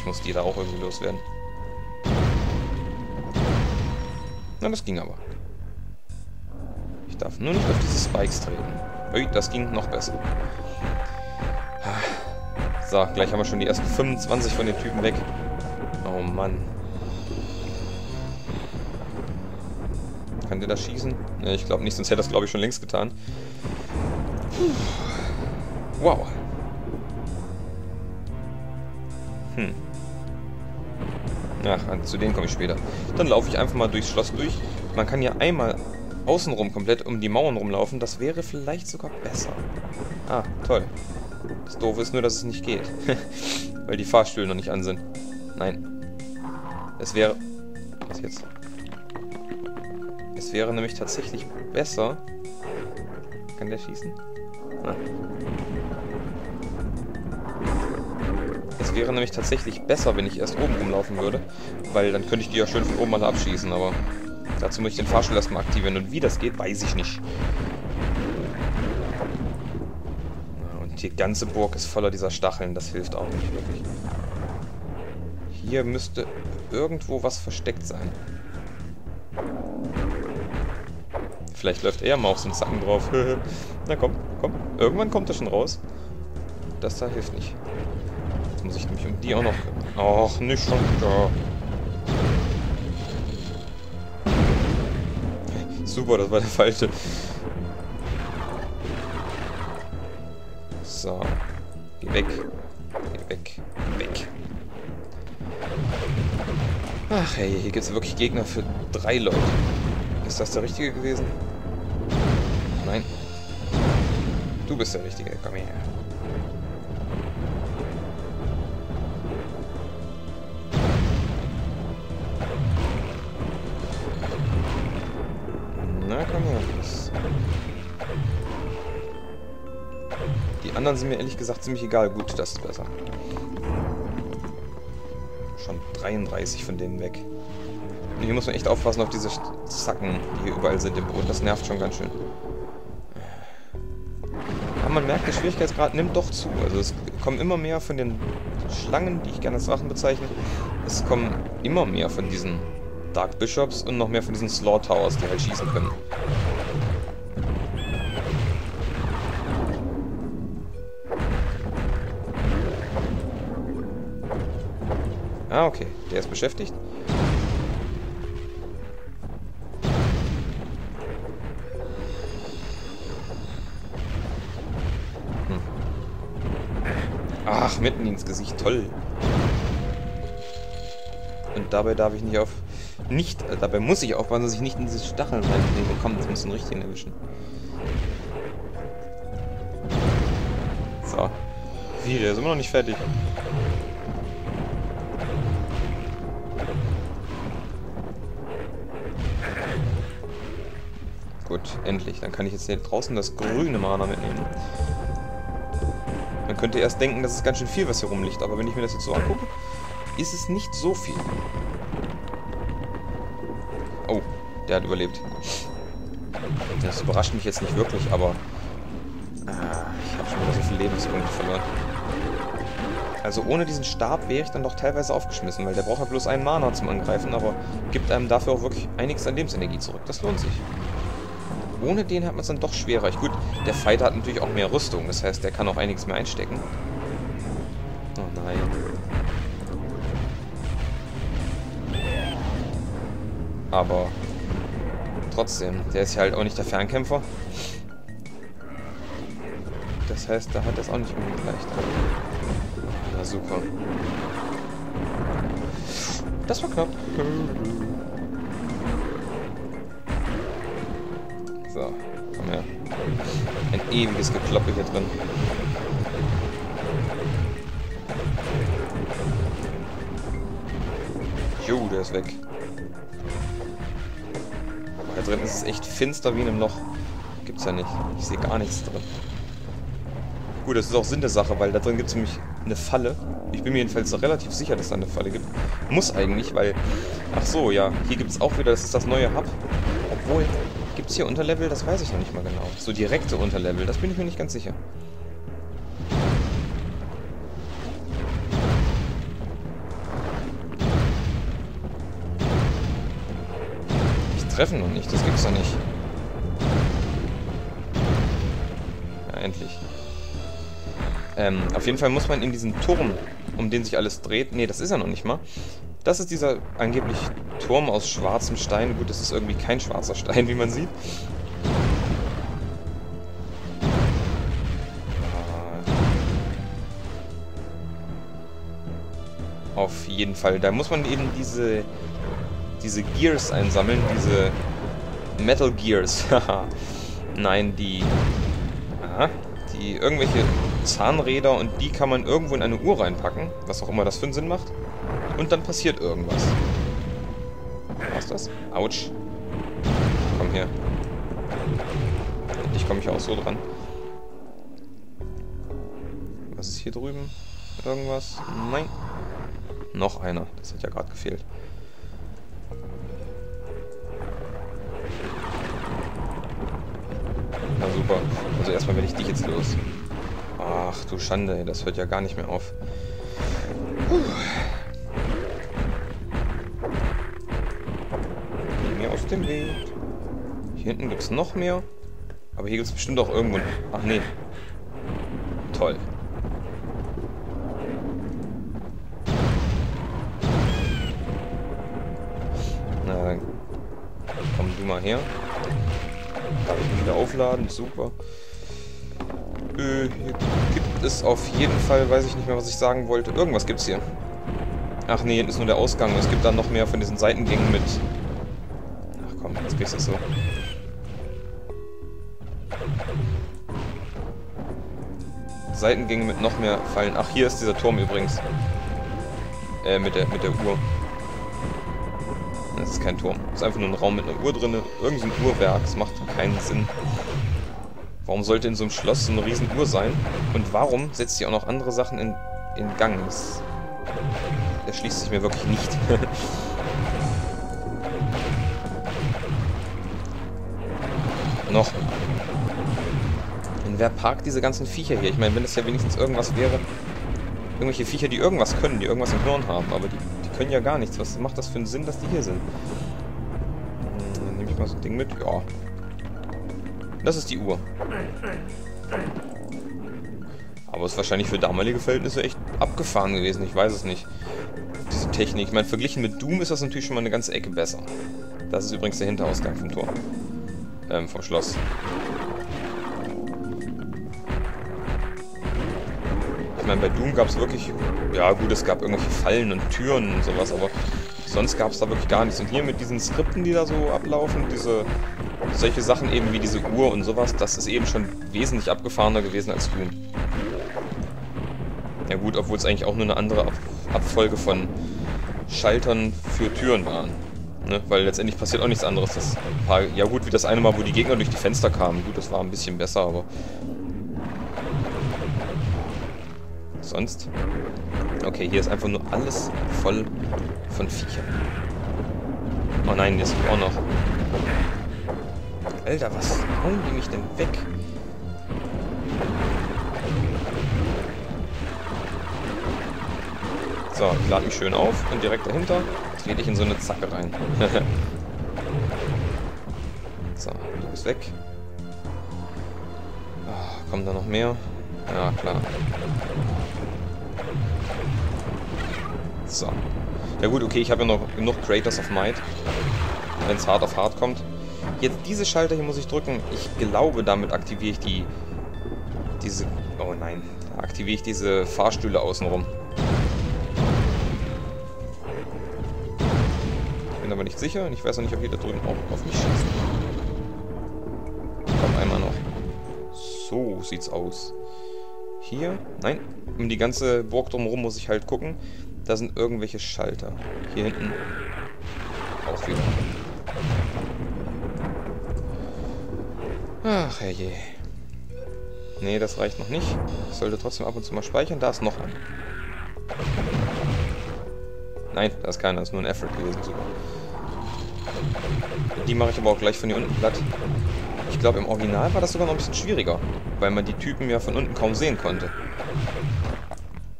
ich muss die da auch irgendwie loswerden. Na, das ging aber. Ich darf nur nicht auf diese Spikes treten. Ui, das ging noch besser. So, gleich haben wir schon die ersten 25 von den Typen weg. Oh Mann. Kann der das schießen? Ne, ich glaube nicht, sonst hätte das glaube ich schon längst getan. Wow. Hm. Ach, zu denen komme ich später. Dann laufe ich einfach mal durchs Schloss durch. Man kann ja einmal außenrum komplett um die Mauern rumlaufen. Das wäre vielleicht sogar besser. Ah, toll. Das Doofe ist nur, dass es nicht geht. Weil die Fahrstühle noch nicht an sind. Nein. Es wäre... Was jetzt? Es wäre nämlich tatsächlich besser... Kann der schießen? Ah. Wäre nämlich tatsächlich besser, wenn ich erst oben rumlaufen würde, weil dann könnte ich die ja schön von oben mal abschießen, aber dazu muss ich den Fahrstuhl erstmal aktivieren und wie das geht, weiß ich nicht. Und die ganze Burg ist voller dieser Stacheln, das hilft auch nicht wirklich. Hier müsste irgendwo was versteckt sein. Vielleicht läuft er mal auf so einen Zacken drauf. Na komm, komm. Irgendwann kommt er schon raus. Das da hilft nicht. Jetzt muss ich nämlich um die auch noch... Ach, nicht schon da. Super, das war der falsche. So. Geh weg. Geh weg. Weg. Ach hey, hier gibt es wirklich Gegner für drei Leute. Ist das der Richtige gewesen? Nein. Du bist der Richtige. Komm her. Na, komm her. Die anderen sind mir ehrlich gesagt ziemlich egal. Gut, das ist besser. Schon 33 von denen weg. Und hier muss man echt aufpassen auf diese Zacken, die hier überall sind im Boden. Das nervt schon ganz schön. Aber man merkt, der Schwierigkeitsgrad nimmt doch zu. Also es kommen immer mehr von den Schlangen, die ich gerne als Drachen bezeichne. Es kommen immer mehr von diesen Dark Bishops und noch mehr von diesen Slaw Towers, die halt schießen können. Ah, okay. Der ist beschäftigt. Ach, mitten ins Gesicht. Toll. Und dabei darf ich nicht auf... Nicht... Äh, dabei muss ich aufpassen, dass ich nicht in diese Stacheln reinlege. Komm, jetzt muss den richtigen erwischen. So. Wie, der ist immer noch nicht fertig. Gut, endlich. Dann kann ich jetzt hier draußen das grüne Mana mitnehmen. Man könnte erst denken, das ist ganz schön viel, was hier rumliegt. Aber wenn ich mir das jetzt so angucke, ist es nicht so viel. Oh, der hat überlebt. Das überrascht mich jetzt nicht wirklich, aber... Ah, ich habe schon wieder so viele Lebenspunkte verloren. Also ohne diesen Stab wäre ich dann doch teilweise aufgeschmissen, weil der braucht ja bloß einen Mana zum Angreifen, aber gibt einem dafür auch wirklich einiges an Lebensenergie zurück. Das lohnt sich. Ohne den hat man es dann doch schwerer. Ich, gut, der Fighter hat natürlich auch mehr Rüstung. Das heißt, der kann auch einiges mehr einstecken. Aber trotzdem, der ist ja halt auch nicht der Fernkämpfer. Das heißt, da hat es auch nicht unbedingt leichter. Na super. Das war knapp. So, komm her. Ein ewiges Gekloppe hier drin. Jo, der ist weg. Hier drin ist es echt finster wie in einem Loch. Gibt's ja nicht. Ich sehe gar nichts drin. Gut, das ist auch Sinn der Sache, weil da drin gibt es nämlich eine Falle. Ich bin mir jedenfalls relativ sicher, dass da eine Falle gibt. Muss eigentlich, weil... Ach so, ja. Hier gibt es auch wieder, das ist das neue Hub. Obwohl, Gibt es hier Unterlevel? Das weiß ich noch nicht mal genau. So direkte Unterlevel, das bin ich mir nicht ganz sicher. Treffen noch nicht. Das gibt's doch nicht. Ja, endlich. Ähm, auf jeden Fall muss man in diesen Turm, um den sich alles dreht... Nee, das ist er noch nicht mal. Das ist dieser angeblich Turm aus schwarzem Stein. Gut, das ist irgendwie kein schwarzer Stein, wie man sieht. Auf jeden Fall. Da muss man eben diese, diese Gears einsammeln, diese Metal Gears. Nein, die, aha, die irgendwelche Zahnräder und die kann man irgendwo in eine Uhr reinpacken, was auch immer das für einen Sinn macht. Und dann passiert irgendwas. Was das? Autsch. Komm her. Ich komme ich auch so dran. Was ist hier drüben? Irgendwas? Nein. Noch einer. Das hat ja gerade gefehlt. Super. Also erstmal werde ich dich jetzt los. Ach du Schande, das hört ja gar nicht mehr auf. Puh. Mir aus dem Weg. Hier hinten gibt es noch mehr. Aber hier gibt es bestimmt auch irgendwo... Ach nee. Toll. Na, komm du mal her. Darf ich wieder aufladen? Super. Äh, hier gibt es auf jeden Fall, weiß ich nicht mehr, was ich sagen wollte. Irgendwas gibt's hier. Ach nee, hinten ist nur der Ausgang. Es gibt dann noch mehr von diesen Seitengängen mit... Ach komm, jetzt du es so. Seitengänge mit noch mehr Fallen. Ach, hier ist dieser Turm übrigens. Äh, mit der, mit der Uhr. Das ist kein Turm. Das ist einfach nur ein Raum mit einer Uhr drin. Irgend so ein Uhrwerk. Das macht keinen Sinn. Warum sollte in so einem Schloss so eine riesen Uhr sein? Und warum setzt sie auch noch andere Sachen in, in Gang? Das erschließt sich mir wirklich nicht. noch. Und wer parkt diese ganzen Viecher hier? Ich meine, wenn es ja wenigstens irgendwas wäre... Irgendwelche Viecher, die irgendwas können, die irgendwas im Hirn haben, aber die können ja gar nichts. Was macht das für einen Sinn, dass die hier sind? Hm, dann nehme ich mal so ein Ding mit. Ja. Das ist die Uhr. Aber es ist wahrscheinlich für damalige Verhältnisse echt abgefahren gewesen. Ich weiß es nicht. Diese Technik. Ich meine, verglichen mit Doom ist das natürlich schon mal eine ganze Ecke besser. Das ist übrigens der Hinterausgang vom Tor. Ähm, vom Schloss. Meine, bei Doom gab es wirklich, ja gut, es gab irgendwelche Fallen und Türen und sowas, aber sonst gab es da wirklich gar nichts. Und hier mit diesen Skripten, die da so ablaufen, diese solche Sachen eben wie diese Uhr und sowas, das ist eben schon wesentlich abgefahrener gewesen als Doom. Ja gut, obwohl es eigentlich auch nur eine andere Ab Abfolge von Schaltern für Türen waren. Ne? Weil letztendlich passiert auch nichts anderes. Das paar, ja gut, wie das eine Mal, wo die Gegner durch die Fenster kamen. Gut, das war ein bisschen besser, aber sonst. Okay, hier ist einfach nur alles voll von Viechern. Oh nein, ist auch noch. Alter, was hauen die mich denn weg? So, ich lade mich schön auf und direkt dahinter trete ich in so eine Zacke rein. so, du bist weg. Oh, kommen da noch mehr? Ja, klar. So. Ja gut, okay, ich habe ja noch genug Creators of Might. Wenn es hart auf hart kommt. Jetzt diese Schalter hier muss ich drücken. Ich glaube, damit aktiviere ich die... Diese... Oh nein. Aktiviere ich diese Fahrstühle außenrum. Bin aber nicht sicher und ich weiß auch nicht, ob da drüben auch auf mich schießt. Komm, einmal noch. So sieht's aus. Hier? Nein. Um die ganze Burg drumherum muss ich halt gucken. Da sind irgendwelche Schalter. Hier hinten auch wieder. Ach, herrje. Nee, das reicht noch nicht. Ich sollte trotzdem ab und zu mal speichern. Da ist noch ein. Nein, da ist keiner. Das ist nur ein Effort gewesen. Super. Die mache ich aber auch gleich von hier unten platt. Ich glaube, im Original war das sogar noch ein bisschen schwieriger, weil man die Typen ja von unten kaum sehen konnte.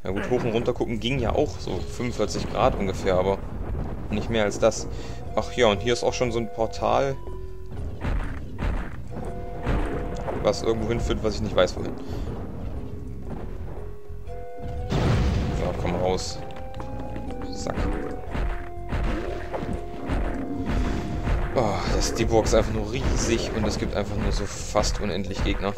Ja gut, hoch und runter gucken ging ja auch so 45 Grad ungefähr, aber Nicht mehr als das. Ach ja, und hier ist auch schon so ein Portal, was irgendwo hinführt, was ich nicht weiß, wohin. So, komm raus. Zack. Oh, das, die Burg ist einfach nur riesig und es gibt einfach nur so fast unendlich Gegner.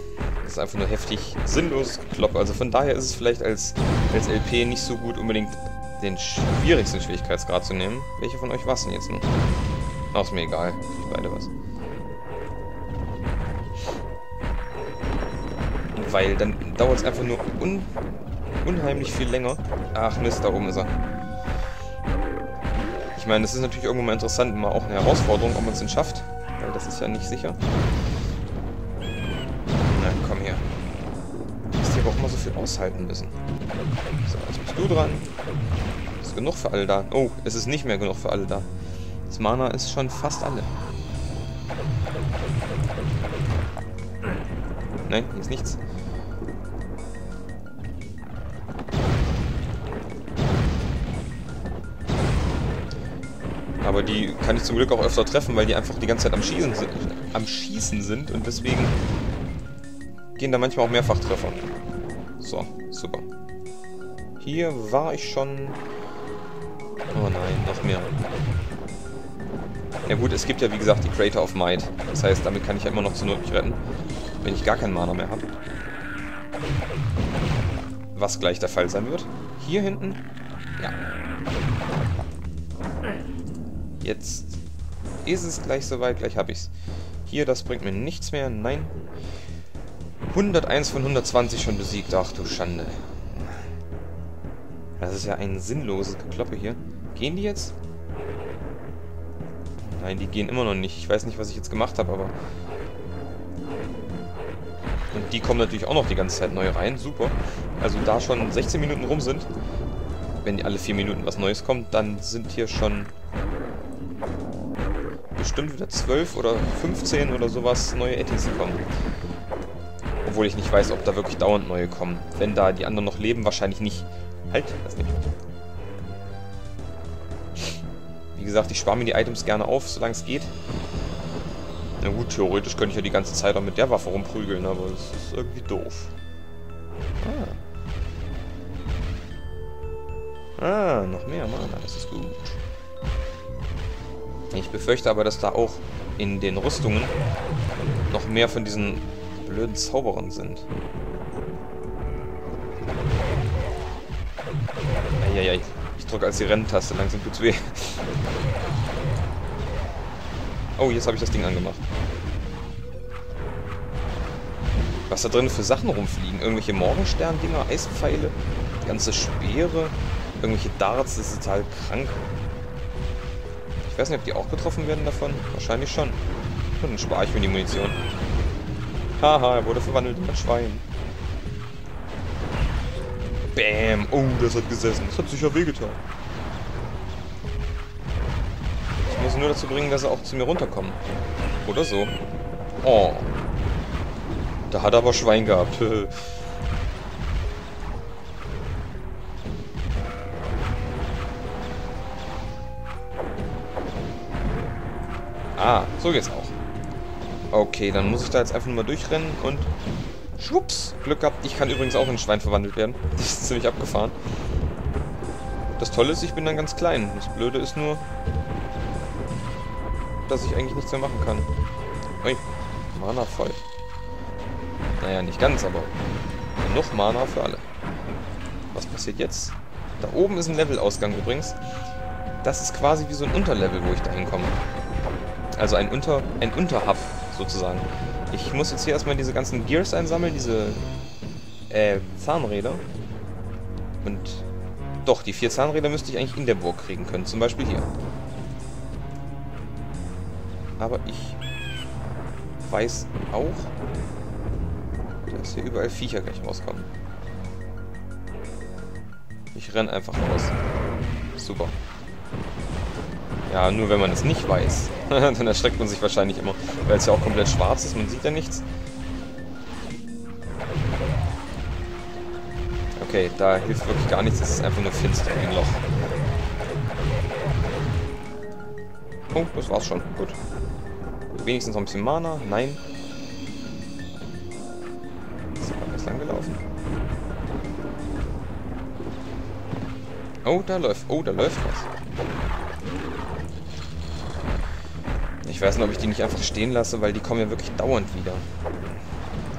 Ist einfach nur heftig sinnloses Geklopp. Also von daher ist es vielleicht als, als LP nicht so gut, unbedingt den schwierigsten Schwierigkeitsgrad zu nehmen. Welche von euch war es denn jetzt? Ach, ist mir egal. Ich beide was. Weil dann dauert es einfach nur un unheimlich viel länger. Ach Mist, da oben ist er. Ich meine, das ist natürlich irgendwo mal interessant, mal auch eine Herausforderung, ob man es denn schafft. Weil das ist ja nicht sicher. Viel aushalten müssen. So, jetzt bist du dran. Ist genug für alle da. Oh, es ist nicht mehr genug für alle da. Das Mana ist schon fast alle. Nein, hier ist nichts. Aber die kann ich zum Glück auch öfter treffen, weil die einfach die ganze Zeit am Schießen sind, am Schießen sind und deswegen gehen da manchmal auch Mehrfachtreffer. So, super. Hier war ich schon... Oh nein, noch mehr. Ja gut, es gibt ja wie gesagt die Creator of Might. Das heißt, damit kann ich ja immer noch zur Not retten, wenn ich gar keinen Mana mehr habe. Was gleich der Fall sein wird. Hier hinten... Ja. Jetzt ist es gleich soweit, gleich habe ich es. Hier, das bringt mir nichts mehr, nein. 101 von 120 schon besiegt, ach du Schande. Das ist ja ein sinnloses Gekloppe hier. Gehen die jetzt? Nein, die gehen immer noch nicht. Ich weiß nicht, was ich jetzt gemacht habe, aber... Und die kommen natürlich auch noch die ganze Zeit neu rein. Super. Also da schon 16 Minuten rum sind, wenn die alle 4 Minuten was Neues kommt, dann sind hier schon bestimmt wieder 12 oder 15 oder sowas neue Ettis kommen. Obwohl ich nicht weiß, ob da wirklich dauernd neue kommen. Wenn da die anderen noch leben, wahrscheinlich nicht. Halt, das nicht. Wie gesagt, ich spare mir die Items gerne auf, solange es geht. Na gut, theoretisch könnte ich ja die ganze Zeit auch mit der Waffe rumprügeln, aber das ist irgendwie doof. Ah. Ah, noch mehr Mana, das ist gut. Ich befürchte aber, dass da auch in den Rüstungen noch mehr von diesen blöden Zauberern sind. Eieiei. Ich drücke als die Renntaste, langsam tut's weh. Oh, jetzt habe ich das Ding angemacht. Was da drin für Sachen rumfliegen? Irgendwelche Morgenstern-Dinger, Eispfeile, ganze Speere, irgendwelche Darts, das ist total krank. Ich weiß nicht, ob die auch getroffen werden davon. Wahrscheinlich schon. Und dann spare ich mir die Munition. Haha, er wurde verwandelt in ein Schwein. Bäm. Oh, das hat gesessen. Das hat sicher wehgetan. Ich muss nur dazu bringen, dass er auch zu mir runterkommt. Oder so. Oh. Da hat er aber Schwein gehabt. Ah, so geht's auch. Okay, dann muss ich da jetzt einfach nur mal durchrennen und... Schwupps! Glück gehabt. Ich kann übrigens auch in ein Schwein verwandelt werden. Das ist ziemlich abgefahren. Das Tolle ist, ich bin dann ganz klein. Das Blöde ist nur, dass ich eigentlich nichts mehr machen kann. Ui, Mana voll. Naja, nicht ganz, aber genug Mana für alle. Was passiert jetzt? Da oben ist ein Levelausgang übrigens. Das ist quasi wie so ein Unterlevel, wo ich da hinkomme. Also ein, Unter, ein Unterhub sozusagen. Ich muss jetzt hier erstmal diese ganzen Gears einsammeln, diese äh, Zahnräder. Und doch, die vier Zahnräder müsste ich eigentlich in der Burg kriegen können. Zum Beispiel hier. Aber ich weiß auch, dass hier überall Viecher gleich rauskommen. Ich renn einfach raus. Super. Ja, nur wenn man es nicht weiß, dann erschreckt man sich wahrscheinlich immer, weil es ja auch komplett schwarz ist, man sieht ja nichts. Okay, da hilft wirklich gar nichts, es ist einfach nur finster ein Loch. Oh, das war's schon. Gut. Wenigstens noch ein bisschen Mana. Nein. Ist da was lang gelaufen? Oh, da läuft. Oh, da läuft was. Ich weiß nicht, ob ich die nicht einfach stehen lasse, weil die kommen ja wirklich dauernd wieder.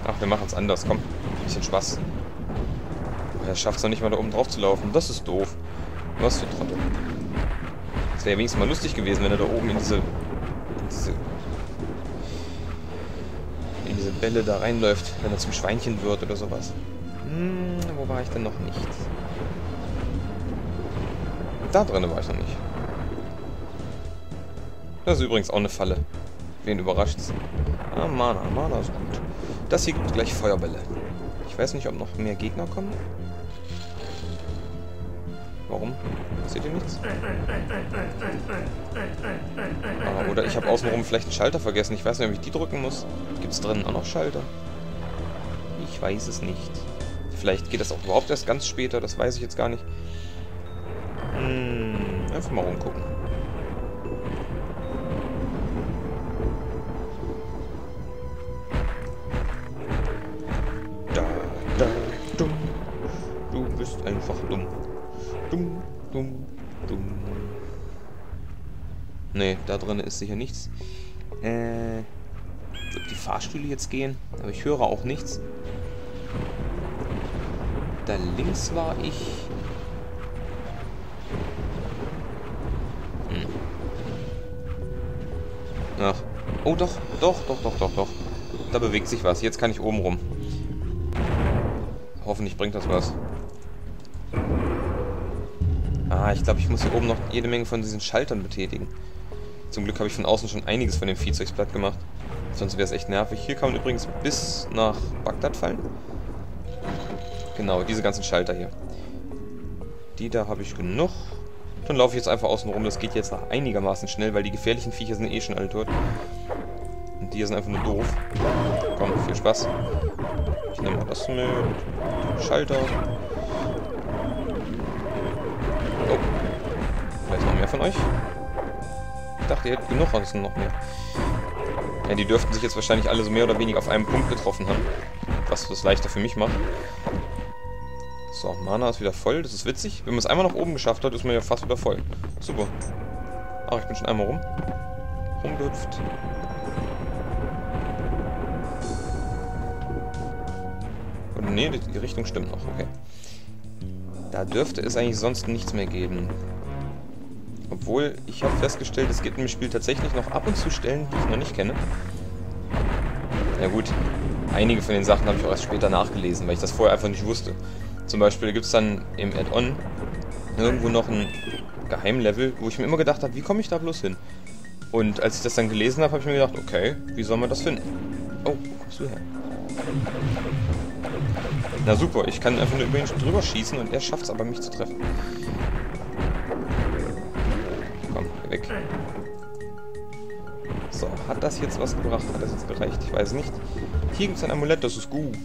Ach, wir machen es anders. Komm, ein bisschen Spaß. Er schafft es noch nicht mal da oben drauf zu laufen. Das ist doof. Was für Trottel. Es wäre wenigstens mal lustig gewesen, wenn er da oben in diese, in diese in diese Bälle da reinläuft, wenn er zum Schweinchen wird oder sowas. Hm, wo war ich denn noch nicht? Da drinnen war ich noch nicht. Das ist übrigens auch eine Falle. Wen überrascht's? Ah, Mana. Mana ist gut. Das hier gibt gleich Feuerbälle. Ich weiß nicht, ob noch mehr Gegner kommen. Warum? Seht ihr nichts? Ah, oder ich habe außenrum vielleicht einen Schalter vergessen. Ich weiß nicht, ob ich die drücken muss. Gibt es drinnen auch noch Schalter? Ich weiß es nicht. Vielleicht geht das auch überhaupt erst ganz später. Das weiß ich jetzt gar nicht. Hm, einfach mal rumgucken. Drin ist sicher nichts. Äh, wird die Fahrstühle jetzt gehen? Aber ich höre auch nichts. Da links war ich. Hm. Ach. Oh, doch, doch, doch, doch, doch, doch. Da bewegt sich was. Jetzt kann ich oben rum. Hoffentlich bringt das was. Ah, ich glaube, ich muss hier oben noch jede Menge von diesen Schaltern betätigen. Zum Glück habe ich von außen schon einiges von dem Viehzeugs platt gemacht. Sonst wäre es echt nervig. Hier kann man übrigens bis nach Bagdad fallen. Genau, diese ganzen Schalter hier. Die da habe ich genug. Dann laufe ich jetzt einfach außen rum. Das geht jetzt noch einigermaßen schnell, weil die gefährlichen Viecher sind eh schon alle tot. Und die hier sind einfach nur doof. Komm, viel Spaß. Ich nehme mal das mit. Schalter. Oh. Vielleicht noch mehr von euch? Ich dachte, ihr hättet genug, aber noch mehr. Ja, die dürften sich jetzt wahrscheinlich alle so mehr oder weniger auf einem Punkt getroffen haben. Was das leichter für mich macht. So, Mana ist wieder voll. Das ist witzig. Wenn man es einmal nach oben geschafft hat, ist man ja fast wieder voll. Super. Ach, ich bin schon einmal rum. Rumgehüpft. Und nee, die Richtung stimmt noch. Okay. Da dürfte es eigentlich sonst nichts mehr geben. Obwohl, ich habe festgestellt, es gibt im Spiel tatsächlich noch ab und zu Stellen, die ich noch nicht kenne. Ja gut, einige von den Sachen habe ich auch erst später nachgelesen, weil ich das vorher einfach nicht wusste. Zum Beispiel gibt es dann im Add-on irgendwo noch ein Geheimlevel, wo ich mir immer gedacht habe, wie komme ich da bloß hin? Und als ich das dann gelesen habe, habe ich mir gedacht, okay, wie soll man das finden? Oh, wo kommst du her? Na super, ich kann einfach nur über ihn drüber schießen und er schafft es aber, mich zu treffen. Das jetzt was gebracht? Hat das jetzt gereicht? Ich weiß nicht. Hier gibt es ein Amulett, das ist gut.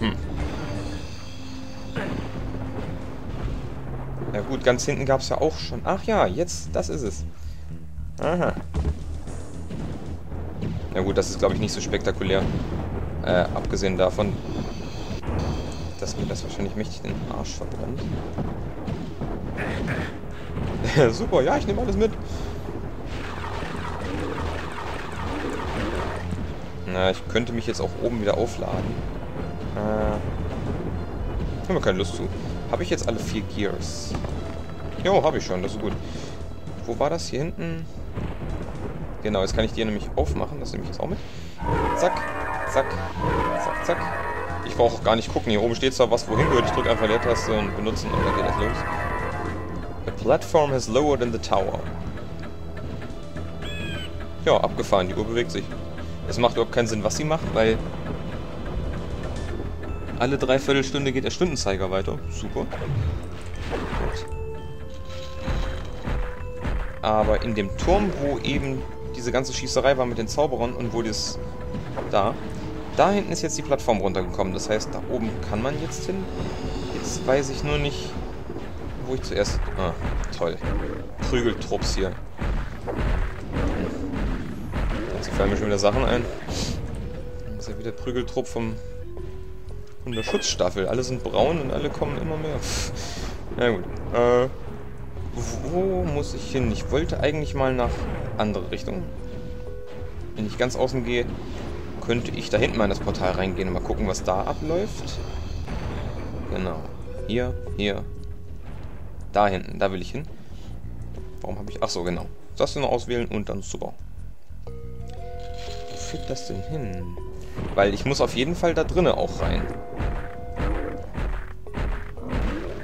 Hm. Ja gut, ganz hinten gab es ja auch schon. Ach ja, jetzt, das ist es. Aha. Ja gut, das ist glaube ich nicht so spektakulär. Äh, abgesehen davon, dass mir das wahrscheinlich mächtig den Arsch verbrennt. Super, ja, ich nehme alles mit. Na, ich könnte mich jetzt auch oben wieder aufladen. Äh, haben wir keine Lust zu. Habe ich jetzt alle vier Gears? Jo, habe ich schon, das ist gut. Wo war das? Hier hinten? Genau, jetzt kann ich die nämlich aufmachen. Das nehme ich jetzt auch mit. Zack, zack, zack, zack. Ich brauche auch gar nicht gucken. Hier oben steht zwar was, wohin gehört. Ich drücke einfach Leertaste und benutzen und dann geht das los. The platform has lowered in the tower. Ja, abgefahren. Die Uhr bewegt sich. Es macht überhaupt keinen Sinn, was sie macht, weil alle Dreiviertelstunde geht der Stundenzeiger weiter. Super. Gut. Aber in dem Turm, wo eben diese ganze Schießerei war mit den Zauberern und wo das... Da. Da hinten ist jetzt die Plattform runtergekommen. Das heißt, da oben kann man jetzt hin. Jetzt weiß ich nur nicht... wo ich zuerst... Ah, toll. Prügeltrupps hier. Jetzt fallen mir schon wieder Sachen ein. Das ist ja wieder Prügeltrupp vom... von der Schutzstaffel. Alle sind braun und alle kommen immer mehr. Na gut. Äh... Wo muss ich hin? Ich wollte eigentlich mal nach andere Richtung. Wenn ich ganz außen gehe, könnte ich da hinten mal in das Portal reingehen und mal gucken, was da abläuft. Genau. Hier, hier. Da hinten, da will ich hin. Warum habe ich... Ach so, genau. Das nur auswählen und dann super. Wo führt das denn hin? Weil ich muss auf jeden Fall da drinnen auch rein.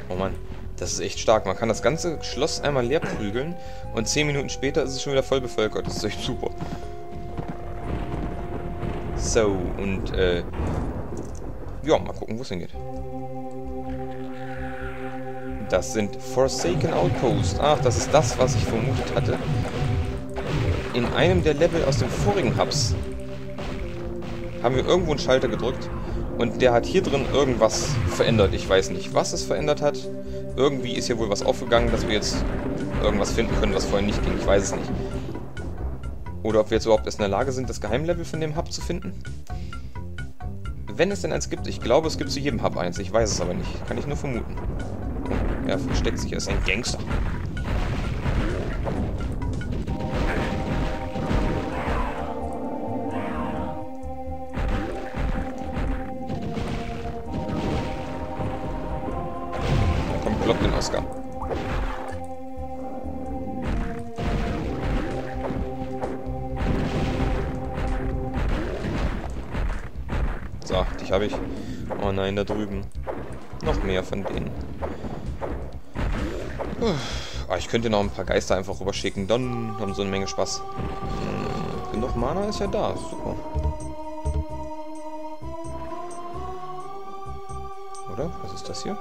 Oh Mann. Das ist echt stark. Man kann das ganze Schloss einmal leer prügeln und 10 Minuten später ist es schon wieder voll bevölkert. Das ist echt super. So, und äh... Ja, mal gucken, wo es hingeht. Das sind Forsaken Outpost. Ach, das ist das, was ich vermutet hatte. In einem der Level aus dem vorigen Hubs haben wir irgendwo einen Schalter gedrückt und der hat hier drin irgendwas verändert. Ich weiß nicht, was es verändert hat. Irgendwie ist hier wohl was aufgegangen, dass wir jetzt irgendwas finden können, was vorher nicht ging. Ich weiß es nicht. Oder ob wir jetzt überhaupt erst in der Lage sind, das Geheimlevel von dem Hub zu finden. Wenn es denn eins gibt, ich glaube, es gibt zu jedem Hub eins. Ich weiß es aber nicht. Kann ich nur vermuten. Er versteckt sich als ein Gangster. Block den Oscar. So, dich habe ich. Oh nein, da drüben. Noch mehr von denen. Oh, ich könnte noch ein paar Geister einfach rüberschicken, dann haben sie eine Menge Spaß. Hm, genug Mana ist ja da, super. Oder? Was ist das hier?